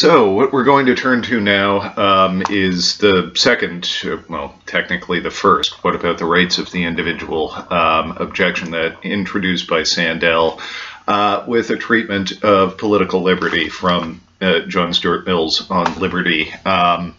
So what we're going to turn to now um, is the second, well, technically the first, what about the rights of the individual um, objection that introduced by Sandel uh, with a treatment of political liberty from uh, John Stuart Mill's on liberty. Um,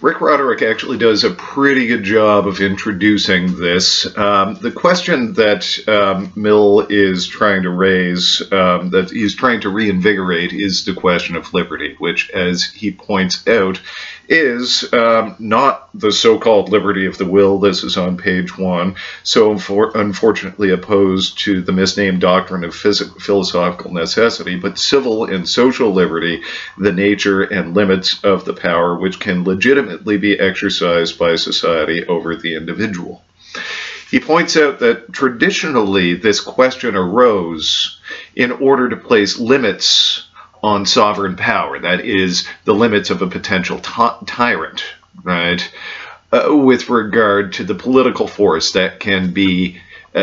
Rick Roderick actually does a pretty good job of introducing this. Um, the question that um, Mill is trying to raise, um, that he's trying to reinvigorate, is the question of liberty, which, as he points out, is um, not the so-called liberty of the will. This is on page one. So unfortunately opposed to the misnamed doctrine of philosophical necessity, but civil and social liberty, the nature and limits of the power which can legitimately be exercised by society over the individual. He points out that traditionally this question arose in order to place limits on sovereign power. That is, the limits of a potential tyrant, right? Uh, with regard to the political force that can be uh,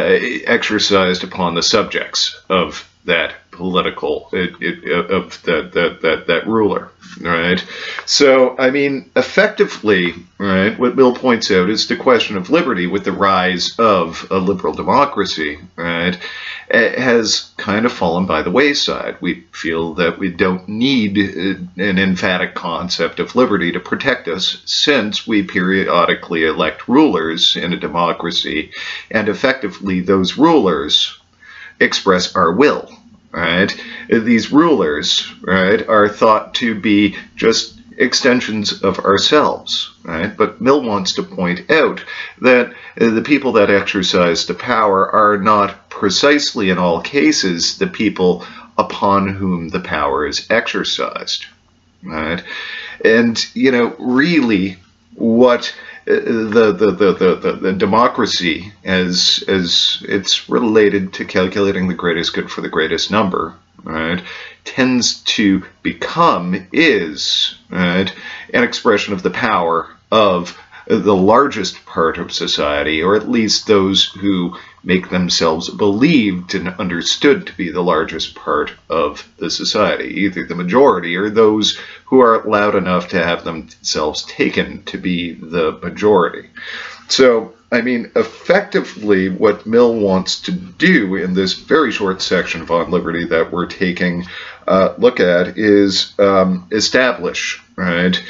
exercised upon the subjects of that political it, it, of that that that that ruler right so i mean effectively right what Mill points out is the question of liberty with the rise of a liberal democracy right has kind of fallen by the wayside we feel that we don't need uh, an emphatic concept of liberty to protect us since we periodically elect rulers in a democracy and effectively those rulers express our will right? These rulers, right, are thought to be just extensions of ourselves, right? But Mill wants to point out that the people that exercise the power are not precisely in all cases the people upon whom the power is exercised, right? And, you know, really what the, the, the, the, the democracy as as it's related to calculating the greatest good for the greatest number right tends to become is right an expression of the power of the largest part of society, or at least those who make themselves believed and understood to be the largest part of the society, either the majority or those who are loud enough to have themselves taken to be the majority. So, I mean, effectively, what Mill wants to do in this very short section of On Liberty that we're taking a look at is um, establish, right?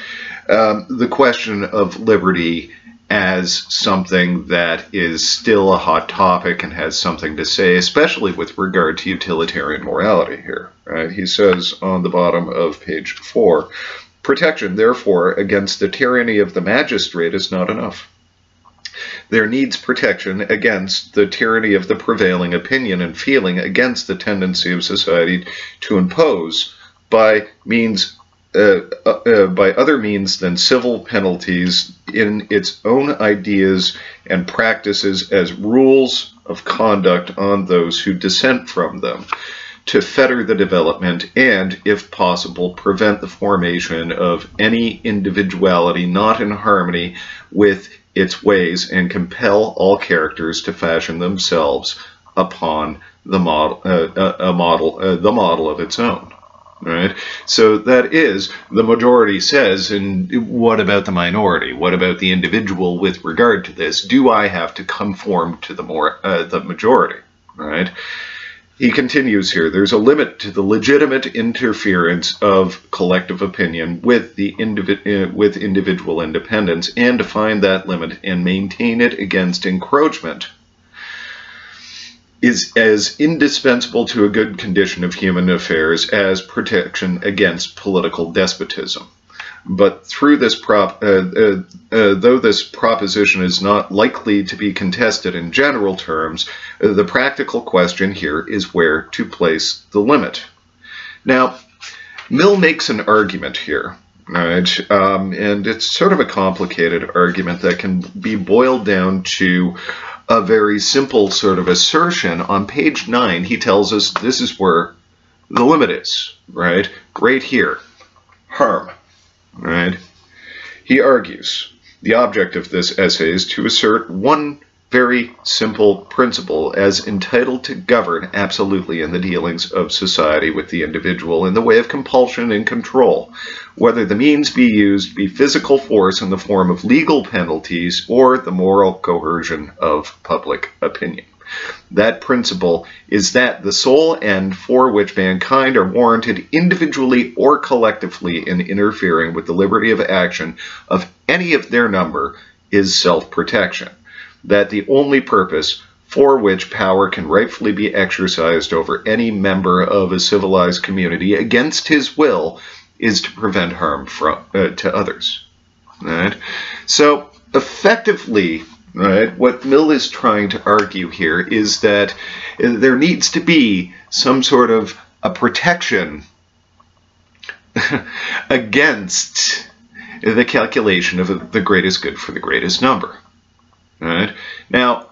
Um, the question of liberty as something that is still a hot topic and has something to say, especially with regard to utilitarian morality here. Right? He says on the bottom of page four, protection, therefore, against the tyranny of the magistrate is not enough. There needs protection against the tyranny of the prevailing opinion and feeling against the tendency of society to impose by means by other means than civil penalties in its own ideas and practices as rules of conduct on those who dissent from them, to fetter the development and, if possible, prevent the formation of any individuality not in harmony with its ways and compel all characters to fashion themselves upon the model, uh, a model, uh, the model of its own right? So that is, the majority says, and what about the minority? What about the individual with regard to this? Do I have to conform to the more uh, the majority, right? He continues here, there's a limit to the legitimate interference of collective opinion with the indivi uh, with individual independence and define that limit and maintain it against encroachment is as indispensable to a good condition of human affairs as protection against political despotism. But through this prop, uh, uh, uh, though this proposition is not likely to be contested in general terms, uh, the practical question here is where to place the limit. Now, Mill makes an argument here, right? Um, and it's sort of a complicated argument that can be boiled down to a very simple sort of assertion. On page 9, he tells us this is where the limit is, right? Right here. Harm, right? He argues the object of this essay is to assert one very simple principle as entitled to govern absolutely in the dealings of society with the individual in the way of compulsion and control, whether the means be used be physical force in the form of legal penalties or the moral coercion of public opinion. That principle is that the sole end for which mankind are warranted individually or collectively in interfering with the liberty of action of any of their number is self-protection that the only purpose for which power can rightfully be exercised over any member of a civilized community against his will is to prevent harm from uh, to others. Right? So effectively, right, what Mill is trying to argue here is that there needs to be some sort of a protection against the calculation of the greatest good for the greatest number. Right? Now,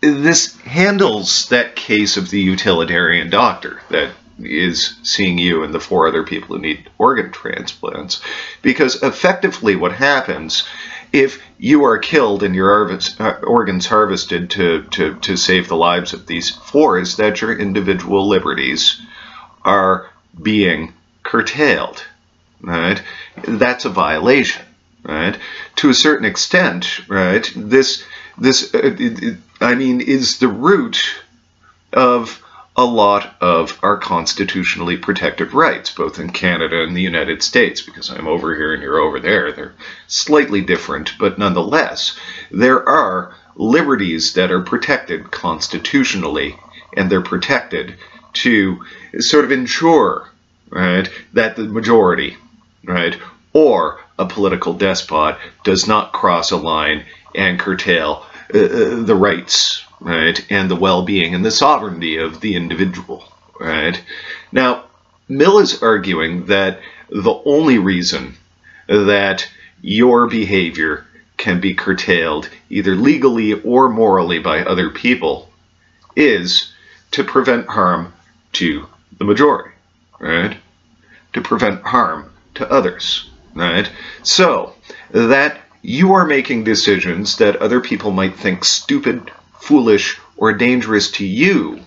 this handles that case of the utilitarian doctor that is seeing you and the four other people who need organ transplants because effectively what happens if you are killed and your uh, organs harvested to, to, to save the lives of these four is that your individual liberties are being curtailed. Right? That's a violation right? To a certain extent, right? This, this, uh, I mean, is the root of a lot of our constitutionally protected rights, both in Canada and the United States, because I'm over here and you're over there. They're slightly different, but nonetheless, there are liberties that are protected constitutionally, and they're protected to sort of ensure, right, that the majority, right, or a political despot does not cross a line and curtail uh, uh, the rights, right, and the well-being and the sovereignty of the individual, right? Now, Mill is arguing that the only reason that your behavior can be curtailed either legally or morally by other people is to prevent harm to the majority, right? To prevent harm to others right? So that you are making decisions that other people might think stupid, foolish, or dangerous to you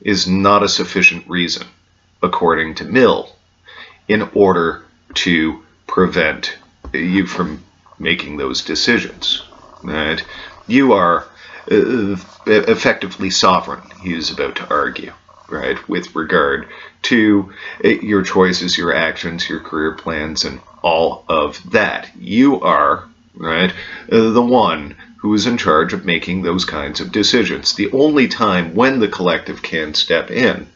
is not a sufficient reason, according to Mill, in order to prevent you from making those decisions. Right? You are uh, effectively sovereign, he is about to argue, right, with regard to uh, your choices, your actions, your career plans, and all of that. You are, right, the one who is in charge of making those kinds of decisions. The only time when the collective can step in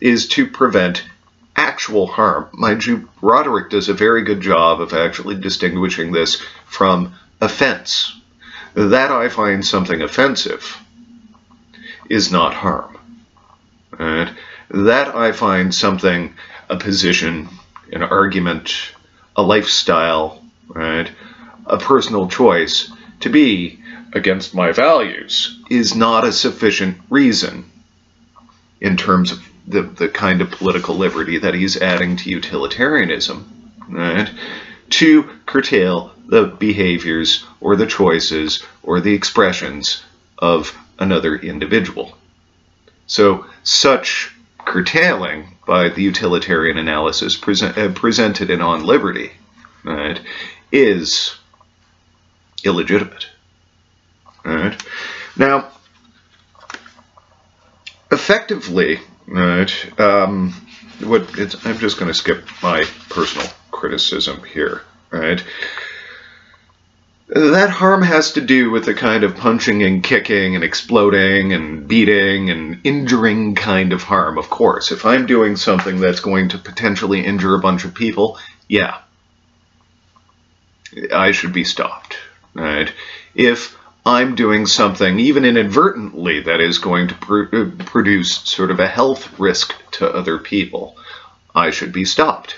is to prevent actual harm. Mind you, Roderick does a very good job of actually distinguishing this from offense. That I find something offensive is not harm. That I find something, a position, an argument, a lifestyle, right, a personal choice to be against my values is not a sufficient reason in terms of the, the kind of political liberty that he's adding to utilitarianism, right, to curtail the behaviors or the choices or the expressions of another individual. So such curtailing by the utilitarian analysis uh, presented in On Liberty right, is illegitimate. Right? Now, effectively, right, um, what I'm just going to skip my personal criticism here. Right? That harm has to do with the kind of punching and kicking and exploding and beating and injuring kind of harm, of course. If I'm doing something that's going to potentially injure a bunch of people, yeah, I should be stopped, right? If I'm doing something, even inadvertently, that is going to pr uh, produce sort of a health risk to other people, I should be stopped,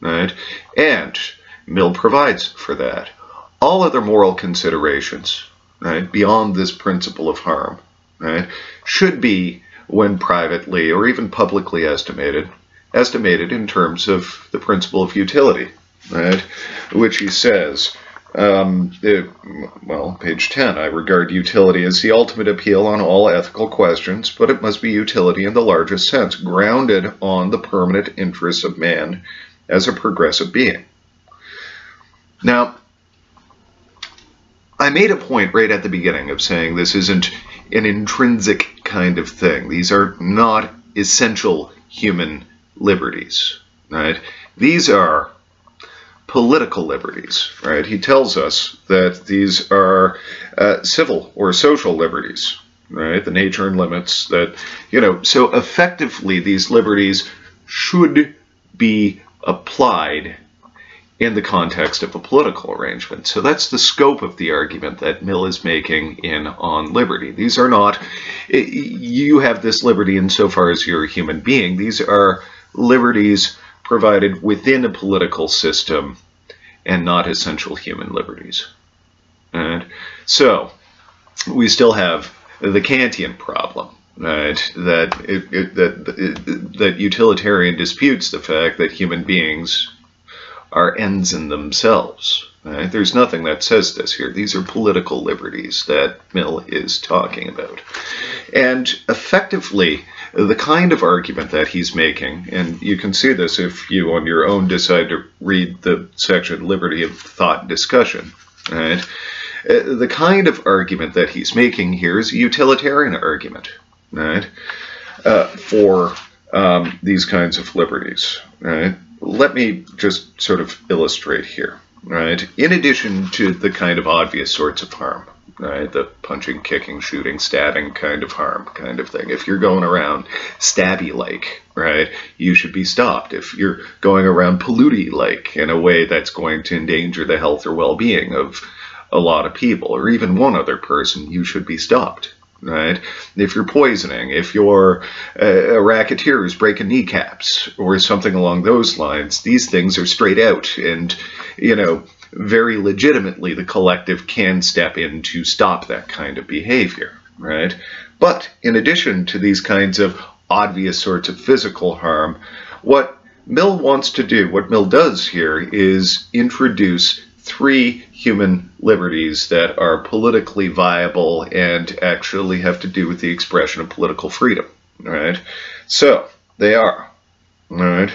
right? And Mill provides for that all other moral considerations, right, beyond this principle of harm, right, should be, when privately or even publicly estimated, estimated in terms of the principle of utility, right, which he says, um, it, well, page 10, I regard utility as the ultimate appeal on all ethical questions, but it must be utility in the largest sense, grounded on the permanent interests of man as a progressive being. Now, I made a point right at the beginning of saying this isn't an intrinsic kind of thing. These are not essential human liberties, right? These are political liberties, right? He tells us that these are uh, civil or social liberties, right? The nature and limits that, you know, so effectively these liberties should be applied in the context of a political arrangement. So that's the scope of the argument that Mill is making in On Liberty. These are not, eh, you have this liberty insofar as you're a human being. These are liberties provided within a political system and not essential human liberties. And so we still have the Kantian problem. Right, that it, it, that that utilitarian disputes the fact that human beings are ends in themselves. Right? There's nothing that says this here. These are political liberties that Mill is talking about. And effectively, the kind of argument that he's making, and you can see this if you on your own decide to read the section Liberty of Thought Discussion, right? The kind of argument that he's making here is a utilitarian argument, right? Uh, for um, these kinds of liberties, right? Let me just sort of illustrate here, right? In addition to the kind of obvious sorts of harm, right? The punching, kicking, shooting, stabbing kind of harm kind of thing. If you're going around stabby like, right, you should be stopped. If you're going around polluty like in a way that's going to endanger the health or well being of a lot of people or even one other person, you should be stopped right? If you're poisoning, if you're a, racketeer who's breaking kneecaps or something along those lines, these things are straight out and, you know, very legitimately the collective can step in to stop that kind of behavior, right? But in addition to these kinds of obvious sorts of physical harm, what Mill wants to do, what Mill does here, is introduce three human liberties that are politically viable and actually have to do with the expression of political freedom. Right? So they are. All right.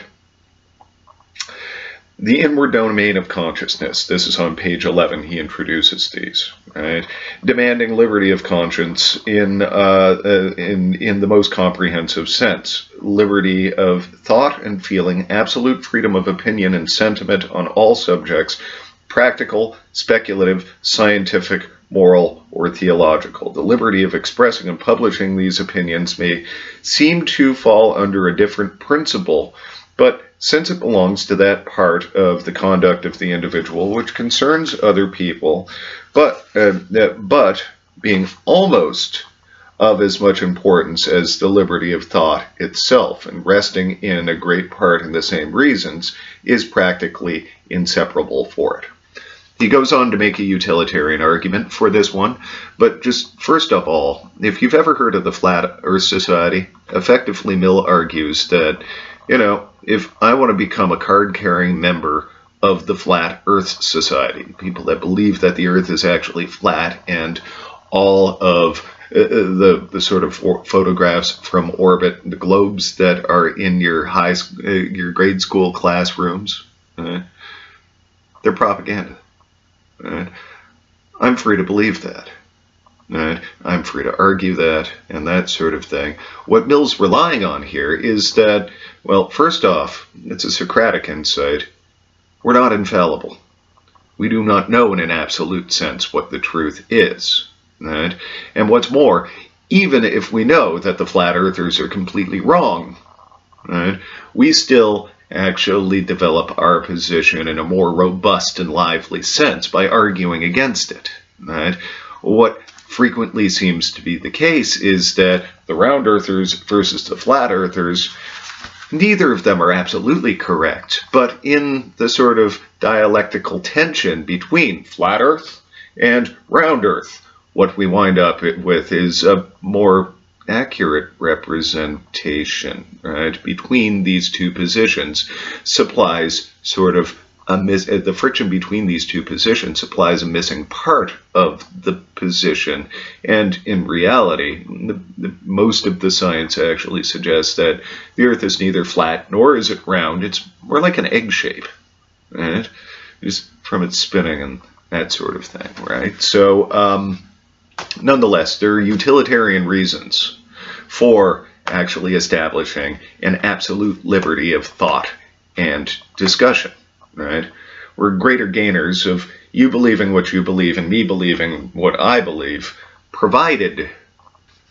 The inward domain of consciousness. This is on page 11. He introduces these. Right? Demanding liberty of conscience in uh, uh, in in the most comprehensive sense. Liberty of thought and feeling, absolute freedom of opinion and sentiment on all subjects practical, speculative, scientific, moral, or theological. The liberty of expressing and publishing these opinions may seem to fall under a different principle, but since it belongs to that part of the conduct of the individual which concerns other people, but, uh, but being almost of as much importance as the liberty of thought itself, and resting in a great part in the same reasons, is practically inseparable for it. He goes on to make a utilitarian argument for this one, but just first of all, if you've ever heard of the Flat Earth Society, effectively Mill argues that, you know, if I want to become a card carrying member of the Flat Earth Society, people that believe that the Earth is actually flat and all of uh, uh the the sort of photographs from orbit, the globes that are in your high uh, your grade school classrooms, uh, they're propaganda. Right? I'm free to believe that. Right? I'm free to argue that and that sort of thing. What Mill's relying on here is that, well, first off, it's a Socratic insight. We're not infallible. We do not know in an absolute sense what the truth is. Right? And what's more, even if we know that the flat earthers are completely wrong, right, we still actually develop our position in a more robust and lively sense by arguing against it. Right? What frequently seems to be the case is that the round earthers versus the flat earthers, neither of them are absolutely correct, but in the sort of dialectical tension between flat earth and round earth, what we wind up with is a more accurate representation right, between these two positions supplies sort of a mis- uh, the friction between these two positions supplies a missing part of the position. And in reality, the, the, most of the science actually suggests that the Earth is neither flat nor is it round. It's more like an egg shape, right? Just from its spinning and that sort of thing, right? So, um, nonetheless, there are utilitarian reasons for actually establishing an absolute liberty of thought and discussion right? We're greater gainers of you believing what you believe and me believing what I believe, provided,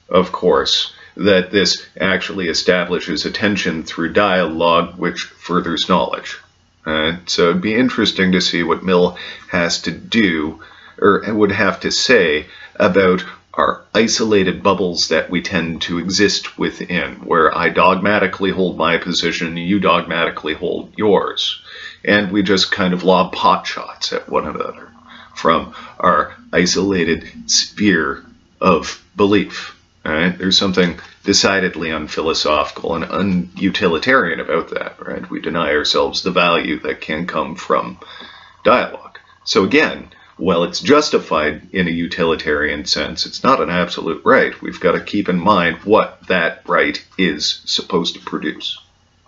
of course, that this actually establishes attention through dialogue which furthers knowledge. Right? So it'd be interesting to see what Mill has to do or would have to say about our isolated bubbles that we tend to exist within, where I dogmatically hold my position, you dogmatically hold yours and we just kind of lob pot shots at one another from our isolated sphere of belief. Right? There's something decidedly unphilosophical and unutilitarian about that. Right? We deny ourselves the value that can come from dialogue. So again, while it's justified in a utilitarian sense, it's not an absolute right. We've got to keep in mind what that right is supposed to produce.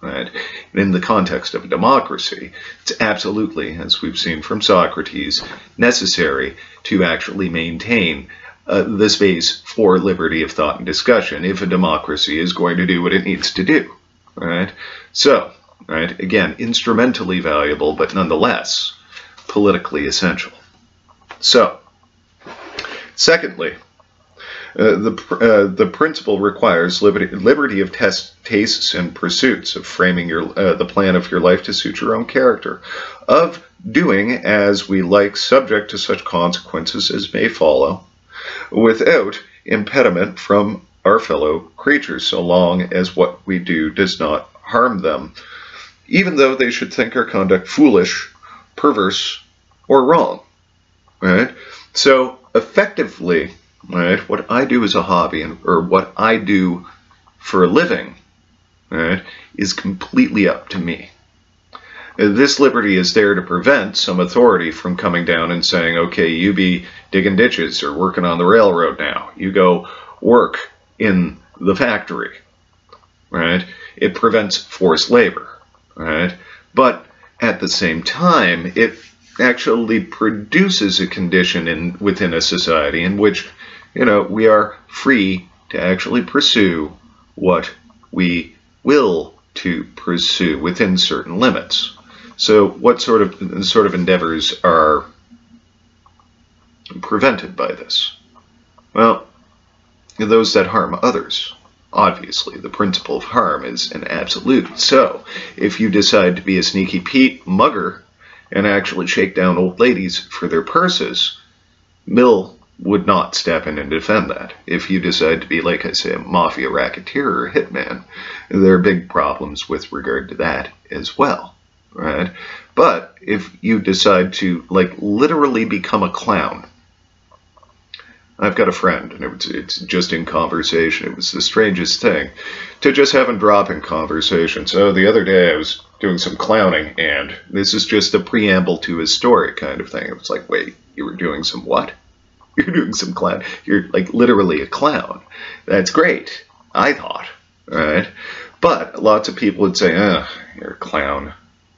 Right? In the context of a democracy, it's absolutely, as we've seen from Socrates, necessary to actually maintain uh, the space for liberty of thought and discussion if a democracy is going to do what it needs to do. Right? So, right, again, instrumentally valuable, but nonetheless politically essential. So, secondly, uh, the, uh, the principle requires liberty, liberty of test, tastes and pursuits, of framing your, uh, the plan of your life to suit your own character, of doing as we like, subject to such consequences as may follow, without impediment from our fellow creatures, so long as what we do does not harm them, even though they should think our conduct foolish, perverse, or wrong. Right? So, effectively, right? What I do as a hobby, and, or what I do for a living, right, is completely up to me. This liberty is there to prevent some authority from coming down and saying, okay, you be digging ditches or working on the railroad now. You go work in the factory, right? It prevents forced labor, right? But at the same time, it actually produces a condition in within a society in which you know, we are free to actually pursue what we will to pursue within certain limits. So what sort of sort of endeavors are prevented by this? Well, those that harm others. Obviously, the principle of harm is an absolute. So, if you decide to be a sneaky Pete mugger and actually shake down old ladies for their purses, Mill would not step in and defend that. If you decide to be, like I say, a mafia racketeer or a hitman, there are big problems with regard to that as well, right? But if you decide to, like, literally become a clown, I've got a friend, and it's, it's just in conversation. It was the strangest thing to just have him drop in conversation. So the other day I was doing some clowning, and this is just a preamble to his story kind of thing. It was like, wait, you were doing some what? You're doing some clown. You're like literally a clown. That's great. I thought. Right. But lots of people would say, oh, you're a clown.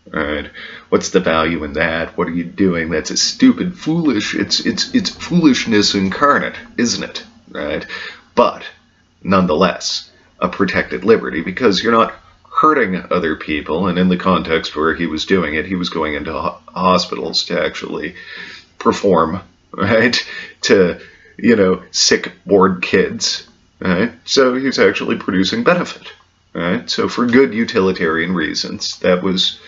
Right. What's the value in that? What are you doing? That's a stupid, foolish. It's it's it's foolishness incarnate, isn't it? Right. But nonetheless, a protected liberty because you're not hurting other people. And in the context where he was doing it, he was going into hospitals to actually perform right? To, you know, sick, bored kids, right? So he's actually producing benefit, right? So for good utilitarian reasons, that was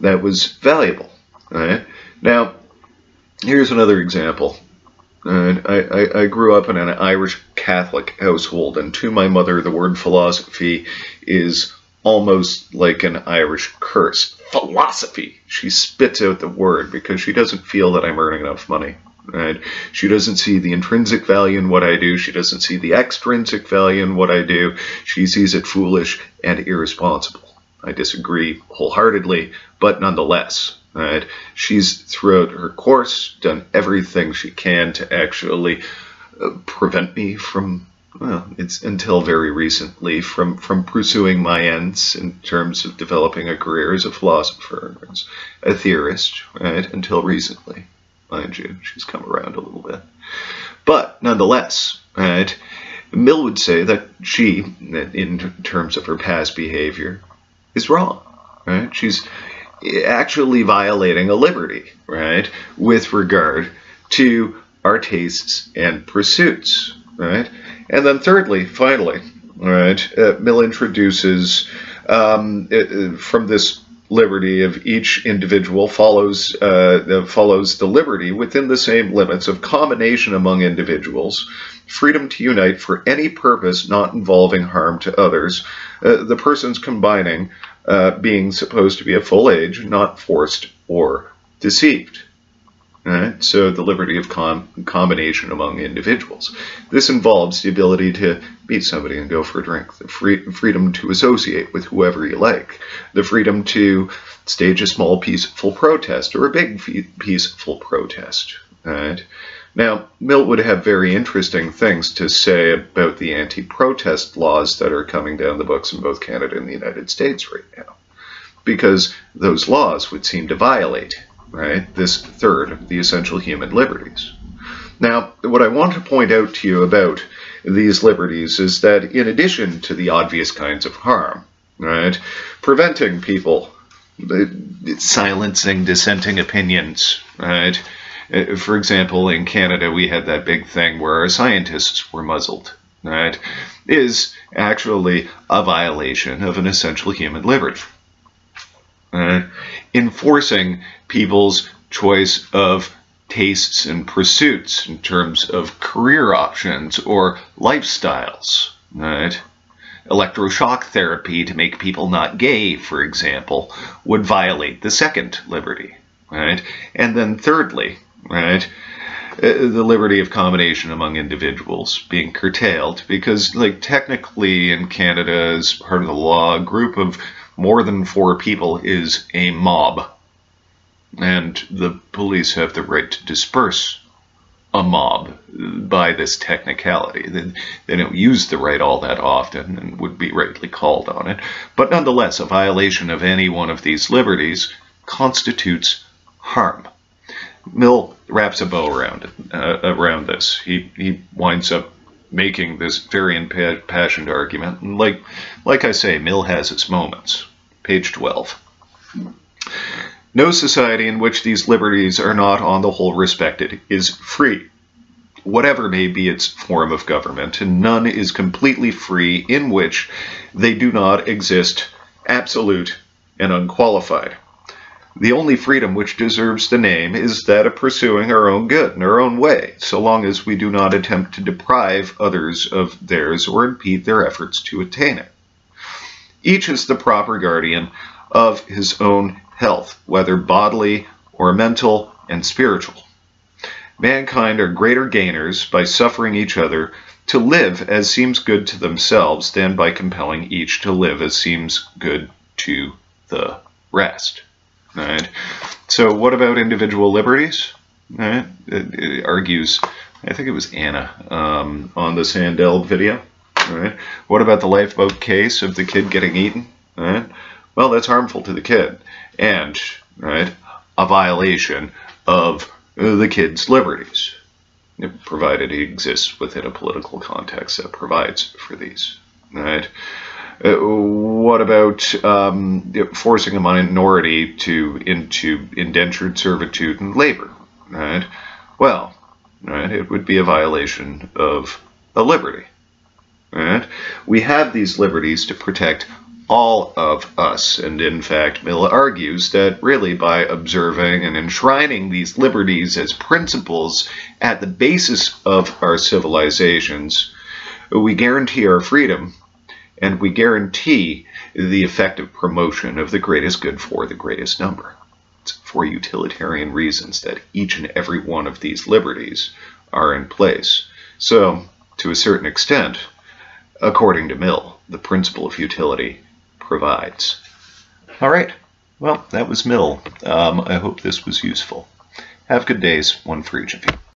that was valuable, right? Now, here's another example. I, I, I grew up in an Irish Catholic household, and to my mother, the word philosophy is almost like an Irish curse. Philosophy. She spits out the word because she doesn't feel that I'm earning enough money Right? She doesn't see the intrinsic value in what I do. She doesn't see the extrinsic value in what I do. She sees it foolish and irresponsible. I disagree wholeheartedly, but nonetheless, Right? She's throughout her course done everything she can to actually uh, prevent me from well, it's until very recently from from pursuing my ends in terms of developing a career as a philosopher, as a theorist, right? Until recently, mind you, she's come around a little bit, but nonetheless, right? Mill would say that she, in terms of her past behavior, is wrong, right? She's actually violating a liberty, right, with regard to our tastes and pursuits, right? And then thirdly, finally, right, uh, Mill introduces um, it, from this liberty of each individual follows uh, follows the liberty within the same limits of combination among individuals, freedom to unite for any purpose not involving harm to others, uh, the persons combining uh, being supposed to be a full age, not forced or deceived. Right? So the liberty of com combination among individuals. This involves the ability to meet somebody and go for a drink, the free freedom to associate with whoever you like, the freedom to stage a small peaceful protest or a big peaceful protest. Right? Now, Mill would have very interesting things to say about the anti-protest laws that are coming down the books in both Canada and the United States right now, because those laws would seem to violate right? This third of the essential human liberties. Now, what I want to point out to you about these liberties is that in addition to the obvious kinds of harm, right, preventing people, silencing dissenting opinions, right, for example, in Canada, we had that big thing where our scientists were muzzled, right, is actually a violation of an essential human liberty. Uh, enforcing people's choice of tastes and pursuits in terms of career options or lifestyles, right? Electroshock therapy to make people not gay, for example, would violate the second liberty, right? And then thirdly, right, uh, the liberty of combination among individuals being curtailed because, like, technically in Canada, as part of the law, a group of more than four people is a mob, and the police have the right to disperse a mob by this technicality. They, they don't use the right all that often and would be rightly called on it. But nonetheless, a violation of any one of these liberties constitutes harm. Mill wraps a bow around uh, around this. He, he winds up making this very impassioned argument. And like, like I say, Mill has its moments. Page 12. No society in which these liberties are not on the whole respected is free, whatever may be its form of government, and none is completely free in which they do not exist absolute and unqualified. The only freedom which deserves the name is that of pursuing our own good in our own way, so long as we do not attempt to deprive others of theirs or impede their efforts to attain it. Each is the proper guardian of his own health, whether bodily or mental and spiritual. Mankind are greater gainers by suffering each other to live as seems good to themselves than by compelling each to live as seems good to the rest. Right? So, what about individual liberties? Right? It, it argues, I think it was Anna um, on the Sandel video. Right? What about the lifeboat case of the kid getting eaten? Right? Well, that's harmful to the kid and right a violation of the kid's liberties, provided he exists within a political context that provides for these. Right. Uh, what about um, forcing a minority to into indentured servitude and labor? Right. Well, right, it would be a violation of a liberty. Right. We have these liberties to protect all of us. And in fact, Mill argues that really by observing and enshrining these liberties as principles at the basis of our civilizations, we guarantee our freedom and we guarantee the effective promotion of the greatest good for the greatest number. It's for utilitarian reasons that each and every one of these liberties are in place. So, to a certain extent, according to Mill, the principle of utility provides. All right, Well, that was Mill. Um, I hope this was useful. Have good days, one for each of you.